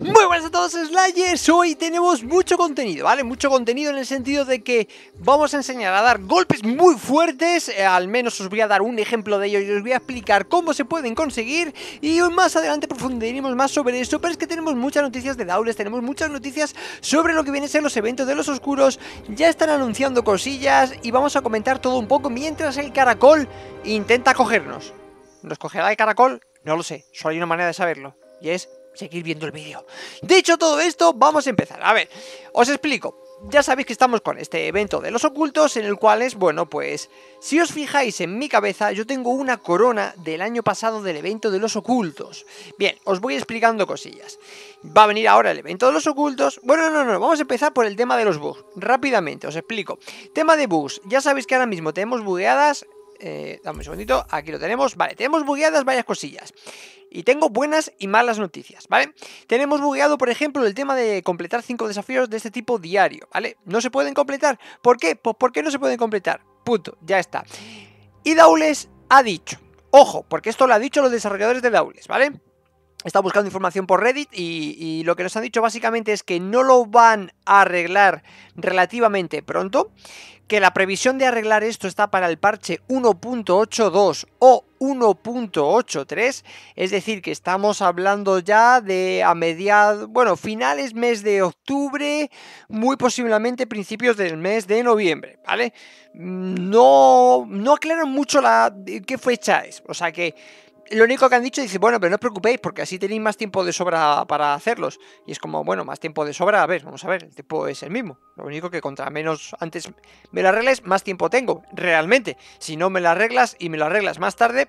Muy buenas a todos Slayers, hoy tenemos mucho contenido, ¿vale? Mucho contenido en el sentido de que vamos a enseñar a dar golpes muy fuertes. Eh, Al menos os voy a dar un ejemplo de ello y os voy a explicar cómo se pueden conseguir. Y hoy más adelante profundizaremos más sobre eso Pero es que tenemos muchas noticias de Daules, tenemos muchas noticias sobre lo que vienen a ser los eventos de los oscuros. Ya están anunciando cosillas y vamos a comentar todo un poco mientras el caracol intenta cogernos. ¿Nos cogerá el caracol? No lo sé, solo hay una manera de saberlo y es seguir viendo el vídeo. Dicho todo esto, vamos a empezar. A ver, os explico. Ya sabéis que estamos con este evento de los ocultos en el cual es, bueno, pues si os fijáis en mi cabeza yo tengo una corona del año pasado del evento de los ocultos. Bien, os voy explicando cosillas. Va a venir ahora el evento de los ocultos. Bueno, no, no, vamos a empezar por el tema de los bugs. Rápidamente, os explico. Tema de bugs. Ya sabéis que ahora mismo tenemos bugueadas eh, dame un segundito, aquí lo tenemos, vale, tenemos bugueadas varias cosillas y tengo buenas y malas noticias, ¿vale? Tenemos bugueado, por ejemplo, el tema de completar 5 desafíos de este tipo diario, ¿vale? No se pueden completar, ¿por qué? Pues porque no se pueden completar, punto, ya está y Daules ha dicho, ojo, porque esto lo ha dicho los desarrolladores de Daules, ¿vale? Estado buscando información por Reddit y, lo que nos han dicho básicamente es que no lo van a arreglar relativamente pronto, que la previsión de arreglar esto está para el parche 1.82 o 1.83, es decir, que estamos hablando ya de a mediados, bueno, finales mes de octubre, muy posiblemente principios del mes de noviembre, ¿vale? No, no aclaran mucho la qué fecha es, o sea que lo único que han dicho dice, bueno, pero no os preocupéis porque así tenéis más tiempo de sobra para hacerlos. Y es como, bueno, más tiempo de sobra, a ver, vamos a ver, el tiempo es el mismo. Lo único que contra menos antes me lo arregles, más tiempo tengo, realmente. Si no me lo arreglas y me lo arreglas más tarde,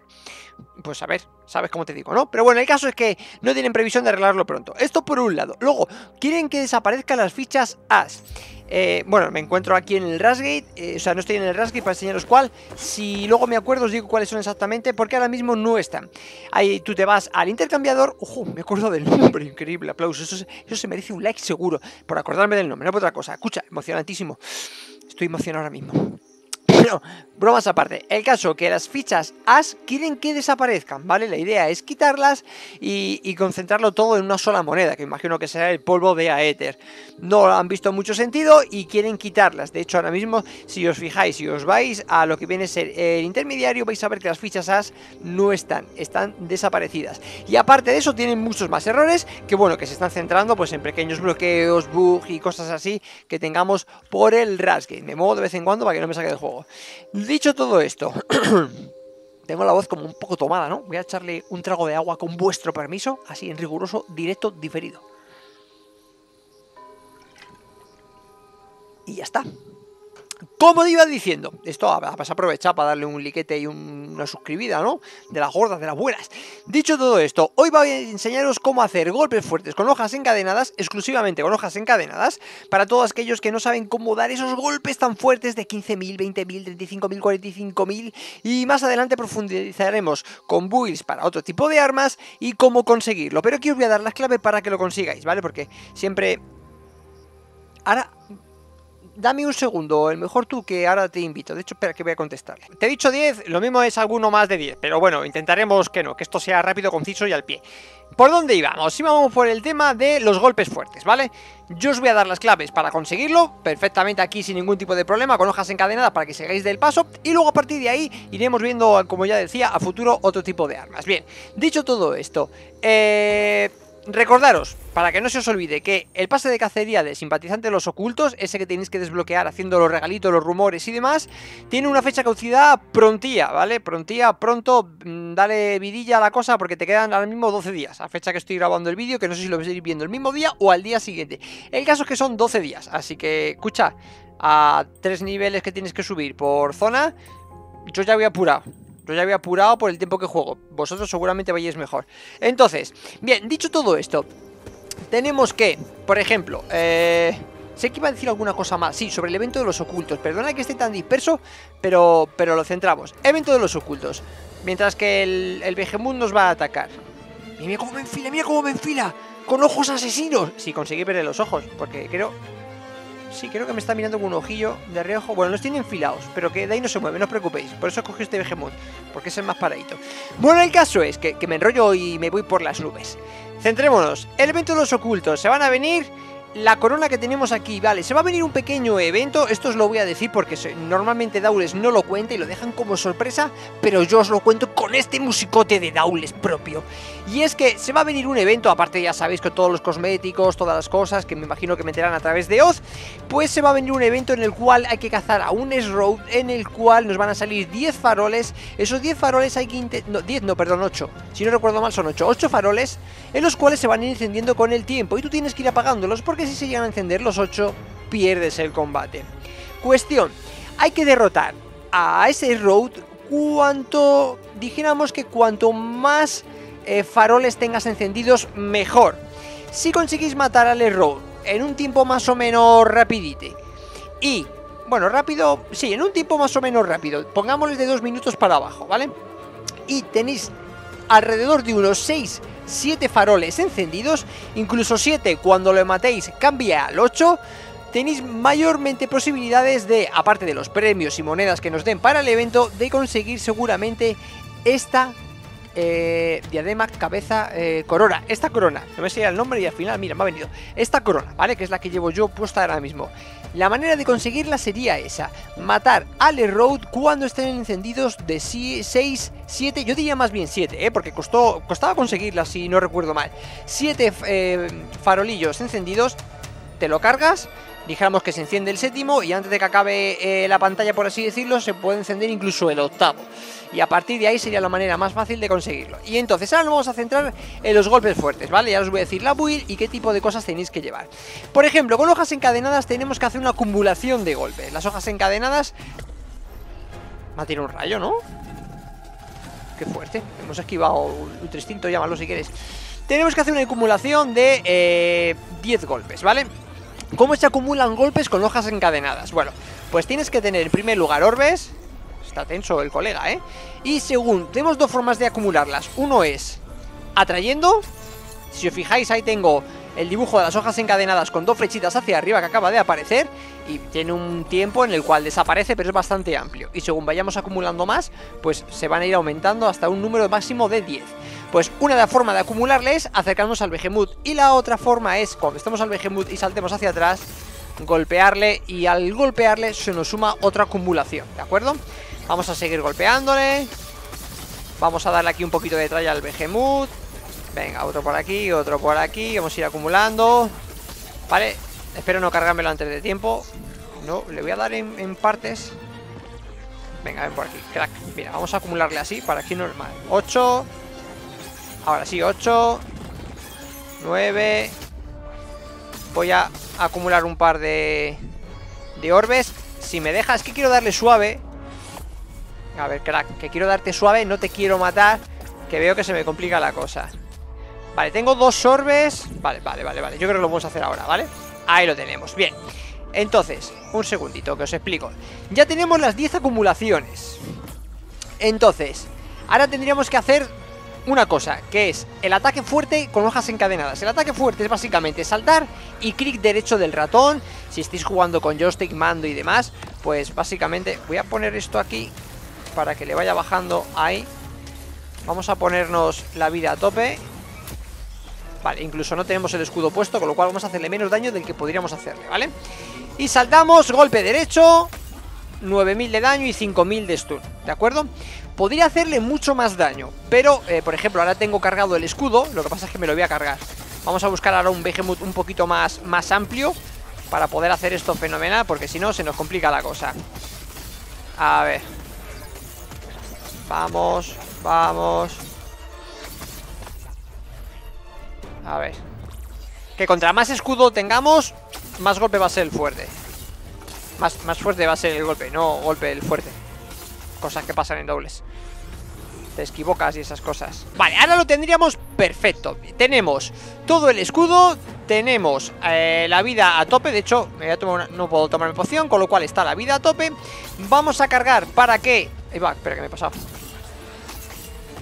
pues a ver, sabes cómo te digo, ¿no? Pero bueno, el caso es que no tienen previsión de arreglarlo pronto. Esto por un lado. Luego, quieren que desaparezcan las fichas AS. Eh, bueno, me encuentro aquí en el Rasgate, eh, o sea, no estoy en el Rasgate para enseñaros cuál. Si luego me acuerdo os digo cuáles son exactamente, porque ahora mismo no están. Ahí tú te vas al intercambiador, ojo, me acuerdo del nombre, increíble, aplauso. Eso, eso se merece un like seguro, por acordarme del nombre, no por otra cosa. Escucha, emocionantísimo. Estoy emocionado ahora mismo. Pero, bromas aparte, el caso que las fichas AS quieren que desaparezcan, ¿vale? La idea es quitarlas y, concentrarlo todo en una sola moneda, que imagino que será el polvo de Aether. No han visto mucho sentido y quieren quitarlas. De hecho, ahora mismo, si os fijáis, si os vais a lo que viene a ser el intermediario, vais a ver que las fichas AS no están, están desaparecidas. Y aparte de eso, tienen muchos más errores que, bueno, que se están centrando pues en pequeños bloqueos, bugs y cosas así que tengamos por el Rasgate. Me muevo de vez en cuando para que no me saque del juego. Dicho todo esto, tengo la voz como un poco tomada, ¿no? Voy a echarle un trago de agua con vuestro permiso, así en riguroso, directo, diferido. Y ya está. Como iba diciendo, esto vas a aprovechar para darle un liquete y una suscribida, ¿no? De las gordas, de las buenas. Dicho todo esto, hoy voy a enseñaros cómo hacer golpes fuertes con hojas encadenadas, exclusivamente con hojas encadenadas, para todos aquellos que no saben cómo dar esos golpes tan fuertes de 15.000, 20.000, 35.000, 45.000 y más adelante profundizaremos con builds para otro tipo de armas y cómo conseguirlo. Pero aquí os voy a dar las claves para que lo consigáis, ¿vale? Porque siempre... Ahora dame un segundo, el mejor tú que ahora te invito. De hecho, espera que voy a contestarle. Te he dicho 10, lo mismo es alguno más de 10, pero bueno, intentaremos que no, que esto sea rápido, conciso y al pie. ¿Por dónde íbamos? Íbamos por el tema de los golpes fuertes, ¿vale? Yo os voy a dar las claves para conseguirlo, perfectamente aquí sin ningún tipo de problema, con hojas encadenadas para que sigáis del paso, y luego a partir de ahí iremos viendo, como ya decía, a futuro otro tipo de armas. Bien, dicho todo esto, eh Recordaros, para que no se os olvide, que el pase de cacería de simpatizantes de los ocultos, ese que tenéis que desbloquear haciendo los regalitos, los rumores y demás, tiene una fecha caducidad prontía, ¿vale? Prontía, pronto, mm, dale vidilla a la cosa porque te quedan ahora mismo 12 días, a fecha que estoy grabando el vídeo, que no sé si lo vais a ir viendo el mismo día o al día siguiente. El caso es que son 12 días, así que, escucha, a tres niveles que tienes que subir por zona, yo ya voy apurado. Yo ya había apurado por el tiempo que juego. Vosotros seguramente vayáis mejor. Entonces, bien, dicho todo esto, tenemos que, por ejemplo, eh... Sé que iba a decir alguna cosa más, sí, sobre el evento de los ocultos. Perdona que esté tan disperso, pero, pero lo centramos. Evento de los ocultos. Mientras que el, el nos va a atacar. Mira cómo me enfila, mira cómo me enfila. Con ojos asesinos. Si conseguí verle los ojos, porque creo Sí, creo que me está mirando con un ojillo de reojo. Bueno, los tiene enfilados, pero que de ahí no se mueve, no os preocupéis. Por eso cogí este Behemoth, porque es el más paradito. Bueno, el caso es que, me enrollo y me voy por las nubes. Centrémonos, el evento de los ocultos, se van a venir la corona que tenemos aquí, vale, se va a venir un pequeño evento, esto os lo voy a decir porque normalmente Daules no lo cuenta y lo dejan como sorpresa, pero yo os lo cuento con este musicote de Daules propio. Y es que se va a venir un evento, aparte ya sabéis que todos los cosméticos, todas las cosas que me imagino que meterán a través de Oz, pues se va a venir un evento en el cual hay que cazar a un Road, en el cual nos van a salir 10 faroles, esos 10 faroles hay que... no, 10 no, perdón, 8, si no recuerdo mal son 8, 8 faroles, en los cuales se van a ir encendiendo con el tiempo y tú tienes que ir apagándolos porque si se llegan a encender los 8, pierdes el combate. Cuestión, hay que derrotar a ese Road cuanto, dijéramos que cuanto más eh, faroles tengas encendidos, mejor. Si conseguís matar al Road en un tiempo más o menos rapidite y, bueno, rápido, sí, en un tiempo más o menos rápido, pongámosle de 2 minutos para abajo, ¿vale? Y tenéis alrededor de unos 6 7 faroles encendidos, incluso 7 cuando lo matéis cambia al 8, tenéis mayormente posibilidades de, aparte de los premios y monedas que nos den para el evento, de conseguir seguramente esta eh, diadema, cabeza, eh, corona. Esta corona, no me sé el nombre y al final, mira, me ha venido. Esta corona, ¿vale? Que es la que llevo yo puesta ahora mismo. La manera de conseguirla sería esa, matar al Road cuando estén encendidos de 6, 7, yo diría más bien 7, ¿eh? porque costó, costaba conseguirla si no recuerdo mal. 7 eh, farolillos encendidos, te lo cargas, dijéramos que se enciende el séptimo y antes de que acabe eh, la pantalla, por así decirlo, se puede encender incluso el octavo. Y a partir de ahí sería la manera más fácil de conseguirlo. Y entonces ahora nos vamos a centrar en los golpes fuertes, ¿vale? Ya os voy a decir la build y qué tipo de cosas tenéis que llevar. Por ejemplo, con hojas encadenadas tenemos que hacer una acumulación de golpes. Las hojas encadenadas... Me ha tirado un rayo, ¿no? Qué fuerte. Hemos esquivado un instinto, llámalo si quieres. Tenemos que hacer una acumulación de 10 eh, golpes, ¿vale? ¿Cómo se acumulan golpes con hojas encadenadas? Bueno, pues tienes que tener en primer lugar orbes. Está tenso el colega, ¿eh? Y según, tenemos dos formas de acumularlas. Uno es atrayendo. Si os fijáis, ahí tengo el dibujo de las hojas encadenadas con dos flechitas hacia arriba que acaba de aparecer y tiene un tiempo en el cual desaparece pero es bastante amplio. Y según vayamos acumulando más pues se van a ir aumentando hasta un número máximo de 10 pues una de las formas de acumularle es acercarnos al Behemoth. Y la otra forma es cuando estemos al Behemoth y saltemos hacia atrás golpearle y al golpearle se nos suma otra acumulación, ¿de acuerdo? Vamos a seguir golpeándole. Vamos a darle aquí un poquito de tralla al Behemoth. Venga, otro por aquí, otro por aquí. Vamos a ir acumulando. Vale, espero no cargármelo antes de tiempo. No, le voy a dar en, partes. Venga, ven por aquí, crack. Mira, vamos a acumularle así, para aquí normal. 8 Ahora sí, 8 9 Voy a acumular un par de De orbes. Si me deja, es que quiero darle suave. A ver, crack, que quiero darte suave, no te quiero matar Que veo que se me complica la cosa. Vale, tengo dos orbes. Vale, vale, vale, vale, yo creo que lo vamos a hacer ahora, ¿vale? Ahí lo tenemos, bien. Entonces, un segundito que os explico. Ya tenemos las 10 acumulaciones. Entonces, ahora tendríamos que hacer una cosa, que es el ataque fuerte con hojas encadenadas. El ataque fuerte es básicamente saltar y clic derecho del ratón. Si estáis jugando con joystick, mando y demás, pues básicamente voy a poner esto aquí para que le vaya bajando ahí. Vamos a ponernos la vida a tope. Vale, incluso no tenemos el escudo puesto, con lo cual vamos a hacerle menos daño del que podríamos hacerle, ¿vale? Y saltamos, golpe derecho, 9000 de daño y 5000 de stun, ¿de acuerdo? Podría hacerle mucho más daño, pero, eh, por ejemplo, ahora tengo cargado el escudo, lo que pasa es que me lo voy a cargar. Vamos a buscar ahora un Behemoth un poquito más, más amplio para poder hacer esto fenomenal, porque si no se nos complica la cosa. A ver... Vamos, vamos A ver Que contra más escudo tengamos Más golpe va a ser el fuerte más, más fuerte va a ser el golpe No golpe el fuerte. Cosas que pasan en dobles. Te equivocas y esas cosas. Vale, ahora lo tendríamos perfecto. Tenemos todo el escudo Tenemos eh, la vida a tope. De hecho, no puedo tomar mi poción Con lo cual está la vida a tope. Vamos a cargar para que... Ahí va, espera que me he pasado.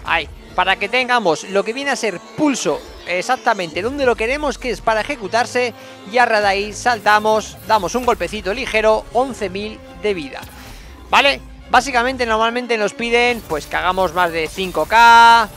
Ahí, para que tengamos lo que viene a ser pulso exactamente donde lo queremos, que es para ejecutarse, y ahora de saltamos, damos un golpecito ligero, 11.000 de vida. ¿Vale? Básicamente normalmente nos piden pues que hagamos más de 5k,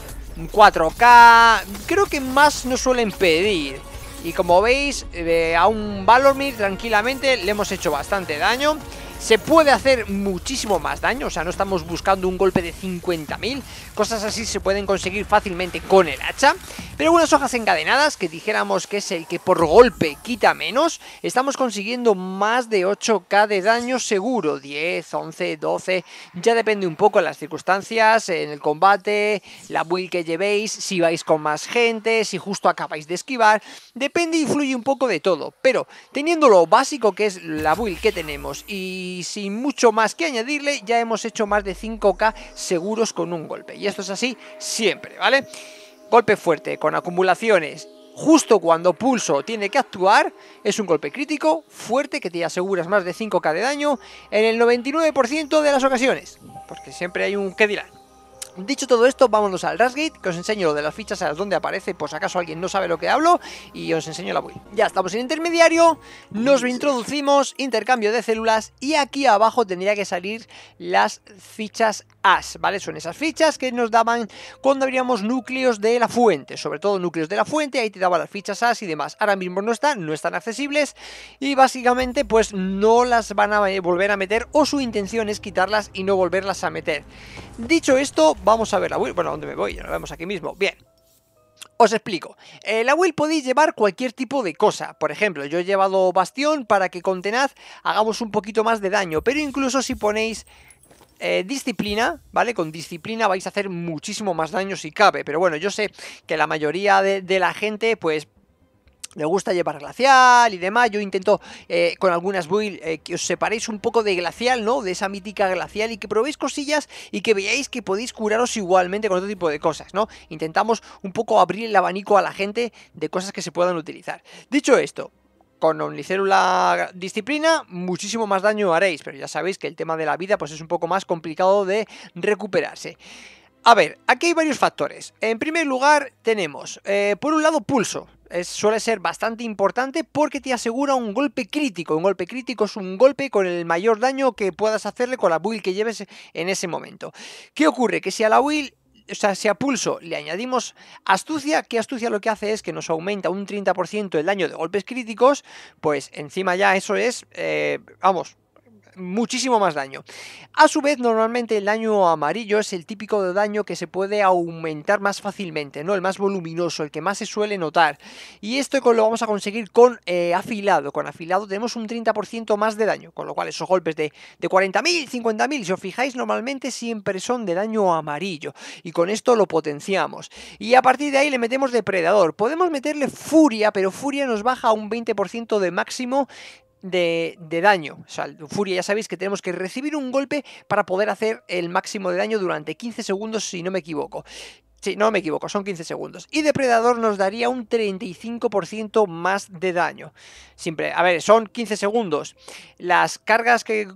4K, creo que más nos suelen pedir. Y como veis, eh, a un Valormir tranquilamente le hemos hecho bastante daño. Se puede hacer muchísimo más daño, o sea, no estamos buscando un golpe de 50.000, cosas así se pueden conseguir fácilmente con el hacha. Pero unas hojas encadenadas, que dijéramos que es el que por golpe quita menos, estamos consiguiendo más de 8k de daño seguro, 10, 11, 12, ya depende un poco de las circunstancias, en el combate, la build que llevéis, si vais con más gente, si justo acabáis de esquivar, depende y influye un poco de todo, pero teniendo lo básico que es la build que tenemos y y sin mucho más que añadirle ya hemos hecho más de 5k seguros con un golpe. Y esto es así siempre, ¿vale? Golpe fuerte, con acumulaciones, justo cuando pulso tiene que actuar, es un golpe crítico, fuerte, que te aseguras más de 5k de daño en el 99% de las ocasiones. Porque siempre hay un que dirán. Dicho todo esto, vámonos al Rasgate, que os enseño lo de las fichas a donde aparece, por si acaso alguien no sabe lo que hablo, y os enseño la build. Ya estamos en intermediario, nos introducimos, intercambio de células, y aquí abajo tendría que salir las fichas AS, ¿vale? Son esas fichas que nos daban cuando abríamos núcleos de la fuente, sobre todo núcleos de la fuente, ahí te daban las fichas AS y demás. Ahora mismo no están, no están accesibles, y básicamente pues no las van a volver a meter, o su intención es quitarlas y no volverlas a meter. Dicho esto, vamos a ver la Will. Bueno, ¿dónde me voy? Ya lo vemos aquí mismo. Bien. Os explico. En la Will podéis llevar cualquier tipo de cosa. Por ejemplo, yo he llevado Bastión para que con Tenaz hagamos un poquito más de daño. Pero incluso si ponéis eh, disciplina, ¿vale? Con disciplina vais a hacer muchísimo más daño si cabe. Pero bueno, yo sé que la mayoría de, de la gente, pues me gusta llevar glacial y demás. Yo intento eh, con algunas builds eh, que os separéis un poco de glacial, ¿no? De esa mítica glacial y que probéis cosillas y que veáis que podéis curaros igualmente con otro tipo de cosas, ¿no? Intentamos un poco abrir el abanico a la gente de cosas que se puedan utilizar. Dicho esto, con omnicélula disciplina, muchísimo más daño haréis, pero ya sabéis que el tema de la vida pues es un poco más complicado de recuperarse. A ver, aquí hay varios factores. En primer lugar tenemos, eh, por un lado, pulso suele ser bastante importante porque te asegura un golpe crítico. Un golpe crítico es un golpe con el mayor daño que puedas hacerle con la build que lleves en ese momento. ¿Qué ocurre? Que si a la build o sea, si a pulso le añadimos astucia, que astucia lo que hace es que nos aumenta un 30% el daño de golpes críticos, pues encima ya eso es, eh, vamos, muchísimo más daño. A su vez, normalmente el daño amarillo es el típico de daño que se puede aumentar más fácilmente, ¿no? El más voluminoso, el que más se suele notar. Y esto lo vamos a conseguir con eh, afilado. Con afilado tenemos un 30% más de daño, con lo cual esos golpes de, de 40.000, 50.000, si os fijáis, normalmente siempre son de daño amarillo. Y con esto lo potenciamos. Y a partir de ahí le metemos depredador. Podemos meterle furia, pero furia nos baja a un 20% de máximo de, daño. O sea, Furia ya sabéis que tenemos que recibir un golpe para poder hacer el máximo de daño durante 15 segundos si no me equivoco. Sí, no me equivoco, son 15 segundos. Y Depredador nos daría un 35% más de daño. Siempre, a ver, son 15 segundos. Las cargas que,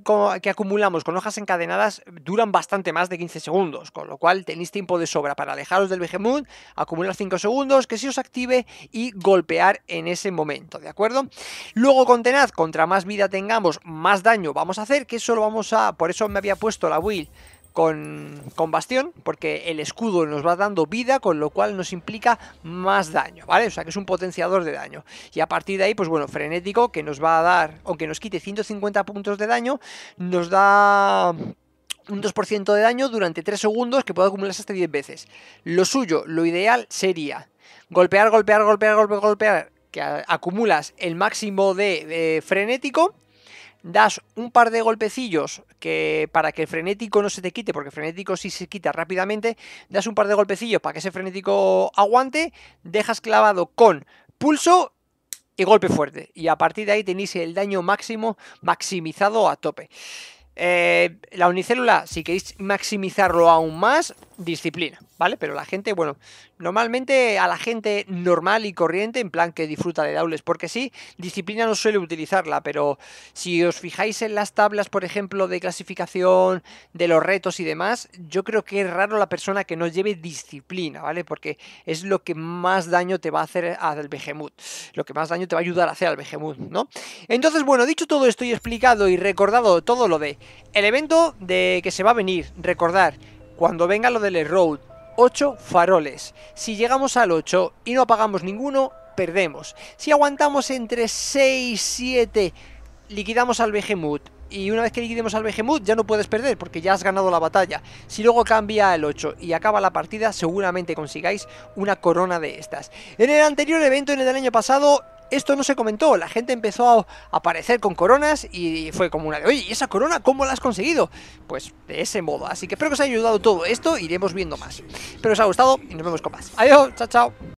acumulamos con hojas encadenadas duran bastante más de 15 segundos, con lo cual tenéis tiempo de sobra para alejaros del Behemoth, acumular 5 segundos, que se os active y golpear en ese momento, ¿de acuerdo? Luego con Tenaz, contra más vida tengamos, más daño vamos a hacer, que eso lo vamos a... Por eso me había puesto la Will con, con, bastión, porque el escudo nos va dando vida, con lo cual nos implica más daño, ¿vale? O sea que es un potenciador de daño. Y a partir de ahí, pues bueno, frenético, que nos va a dar, aunque nos quite 150 puntos de daño, nos da un 2% de daño durante 3 segundos que puede acumularse hasta 10 veces. Lo suyo, lo ideal sería golpear, golpear, golpear, golpear, golpear, que acumulas el máximo de frenético das un par de golpecillos que para que el frenético no se te quite, porque el frenético sí se quita rápidamente, das un par de golpecillos para que ese frenético aguante, dejas clavado con pulso y golpe fuerte. Y a partir de ahí tenéis el daño máximo maximizado a tope. Eh, la unicélula, si queréis maximizarlo aún más, disciplina, ¿vale? Pero la gente, bueno, normalmente a la gente normal y corriente, en plan que disfruta de Daules porque sí, disciplina no suele utilizarla, pero si os fijáis en las tablas, por ejemplo, de clasificación de los retos y demás, yo creo que es raro la persona que no lleve disciplina, ¿vale? Porque es lo que más daño te va a hacer al Behemoth, lo que más daño te va a ayudar a hacer al Behemoth, ¿no? Entonces, bueno, dicho todo esto y explicado y recordado todo lo de el evento de que se va a venir, recordar cuando venga lo del road, 8 faroles. Si llegamos al 8 y no apagamos ninguno, perdemos. Si aguantamos entre 6 y 7, liquidamos al Behemoth y una vez que liquidemos al Behemoth ya no puedes perder porque ya has ganado la batalla. Si luego cambia el 8 y acaba la partida, seguramente consigáis una corona de estas. En el anterior evento, en el del año pasado, esto no se comentó, la gente empezó a aparecer con coronas y fue como una de, oye, ¿y esa corona cómo la has conseguido? Pues de ese modo, así que espero que os haya ayudado todo esto, iremos viendo más. Espero que os haya gustado y nos vemos con más. Adiós, chao, chao.